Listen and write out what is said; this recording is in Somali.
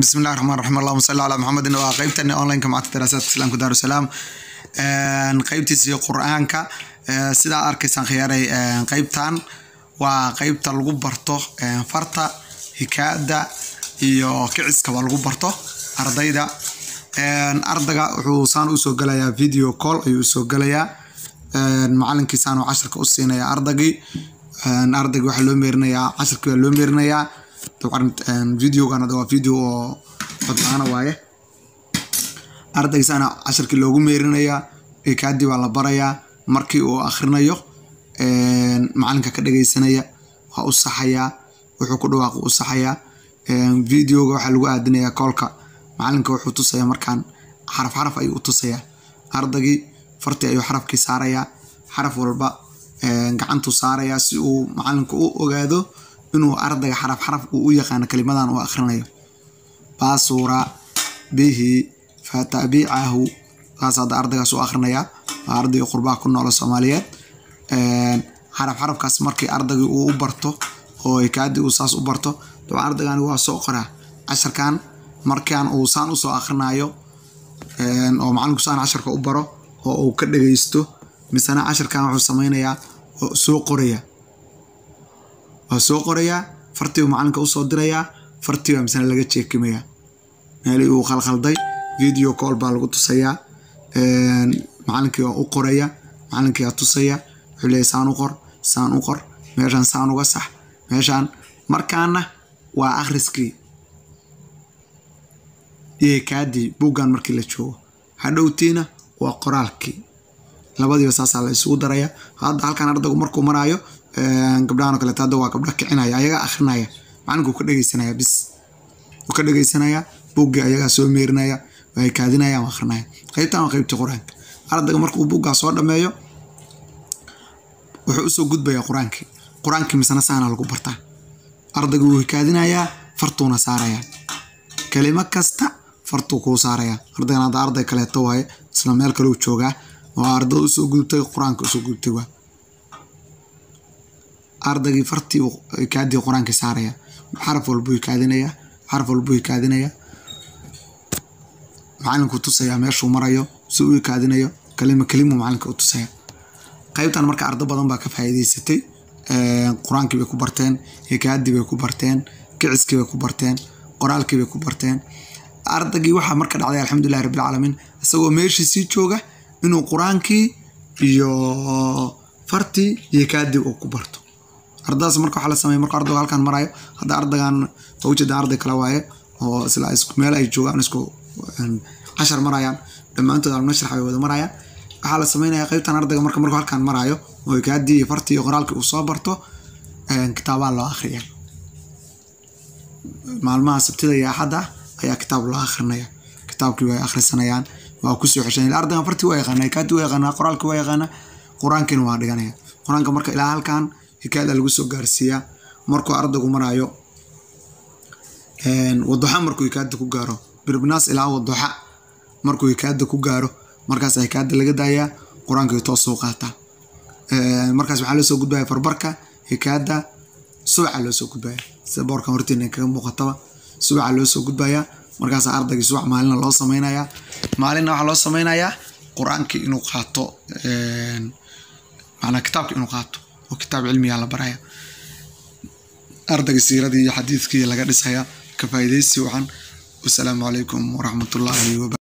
bismi illahi raxmaan raxiim allahuma salli calaa maxamedin waa qeybtani onlineka macata daraasaadka islaamka daarusalaam qeybtiisa qur'aanka sidaa arkaysaan khiyaaray qeybtan waa qeybta lagu barto farta hikaada iyo kiciskaba lagu barto ardayda. Ardayga wuxuu saan u soo gelayaa video call ayuu u soo gelayaa macalinkiisaan uu cashirka u siinayaa ardaygii ardayga waxaa loo meerinayaa cashirkii waa loo meerinayaa videogan waa video oo codlaana waaye ardaygiisaana cashirkii loogu meerinayaa hikaadii baa la barayaa markii uu akhrinayo macalinka ka dhageysanaya waa u saxayaa wuxuu ku dhawaaq u saxayaa videoga waxaa lagu aadinayaa koolka macalinka wuxuu tusayaa markaan xaraf xaraf ayuu u tusayaa ardaygii fartii ayuu xarafkii saarayaa xaraf walba gacantuu saarayaa si uu macalinku u ogaado inuu ardayga xaraf xaraf uu u yaqaano kelimadan uu akhrinayo. Baasuura bihi fatabicahu saas hadda ardaygaas u akhrinayaa waa ardayga qurbaha ku noola soomaaliyeed. Xaraf xarafkaas markii ardaygii uu u barto oo hikaadii uu saas u barto daba ardaygani waa soo qoraa. Casharkan markaan uu saan u soo akhrinayo oo macalinku saan casharka u baro oo uu ka dhageysto misena casharkan wuxuu sameynayaa oo soo qoraya waa soo qorayaa fartii uu macalinka u soo dirayaa fartii baa misena laga jeekimayaa meelii uu khalkhalday video call baa lagu tusayaa macalinkii waa u qoraya macalinkii waa tusaya wuxuu leeyahy saan u qor saan u qor meeshaan saan uga sax meeshaan markaana waa akhriskii. Iyo hikaadii buuggan markii la joogo. Hadhowtiina waa qoraalkii labadiiba saasaa la isugu daraya. Hadda halkan ardaygu markuu maraayo gabdhahan oo kaleeto hadda waa gabdha kicinaya ayaga akhrinaya macalinku ka dhegeysanaya bis. Uu ka dhegeysanaya buuggii ayagaa soo meerinaya waa hikaadinaya waa qeybtan waa qeybtii qur'aanka. Ardayga markuu buuggaa soo dhameeyo wuxuu u soo gudbayaa qur'aankii. Qur'aankii misena saana lagu bartaa. Ardaygu wuu hikaadinayaa fartuuna saarayaa. Kelimo kasta fartuu kuu saarayaa. Ardaygan hadda arday kaleeto waaye isla meel kaleu joogaa oo arday u soo gudubtay qur'aanka u soo gudubtay waa ardaygii fartii hikaadii qur'aankii saaraya. Xaraf walbuu hikaadinayaa xaraf walbuu hikaadinayaa macalinkuu tusayaa meeshuu marayo si uu hikaadinayo kalima kelimuu macalinka u qaybtan marka ardo badan baa ka faa'iidaysatay qur'aankii bay ku barteen hikaadii bay ku barteen kiciskii bay ku barteen qoraalkii bay ku barteen. Ardaygii waxaa marka dhacday alxamdulillahi rabbilcaalamiin isagoo meeshii sii jooga inuu qur'aankii iyo fartii iyo hikaadii uu ku barto. Ardadaas marka waxaa la sameeya markuu ardaygu halkan maraayo hadda ardaygan waa ujeeda arday kale waaye oo isla meel ay joogaan isku cashar marayaan dhammaantood almashrax ay wada marayaan. Waxaa la sameynaya qeybtan ardayga marka markuu halkan maraayo oo hikaadii iyo fartii iyo qoraalkii uu soo barto kitaabaa loo akhriya maalmaha sabtida iyo axadda ayaa kitaab loo akhrinaya. Kitaabkii way akhrisanayaan waa ku soo xeshanaya ardaygan fartii waa yaqaana hikaadii waa yaqaana qoraalkii waa yaqaana qur'aankiina waa dhiganaya qur'aanka marka ilaa halkan hikaada lagu soo gaarsiiyaa markuu ardaygu maraayo wadoxa markuu hikaada ku gaaro birbinaas ilaa wadoxa markuu hikaada ku gaaro markaas hikaada laga daayaa qur'aankii toosuu qaataa markaas waxaa loo soo gudbaya farbarka hikaada subaca loo soo gudbaya sida boorkan horteena kaga muuqataba subaca loo soo gudbayaa markaas ardaygii subac maalina loo sameynayaa maalinna waxaa loo sameynayaa qur'aankii inuu qaato macnaa kitaabka inuu qaato oo kitaab cilmiga la baraya. Ardayga siiradii iyo xadiidkii laga dhisaya ka faa'iidaysi wacan. Wasalaamu calaykum waraxmatullaahi waba